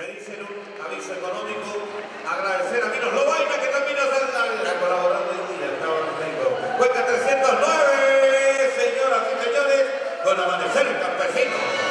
Pedírselo un aviso económico, agradecer a Minos Lobaina que también nos ha colaborado hoy día, Cuenca 309, señoras y señores, con Amanecer Campesino.